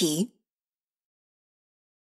Nike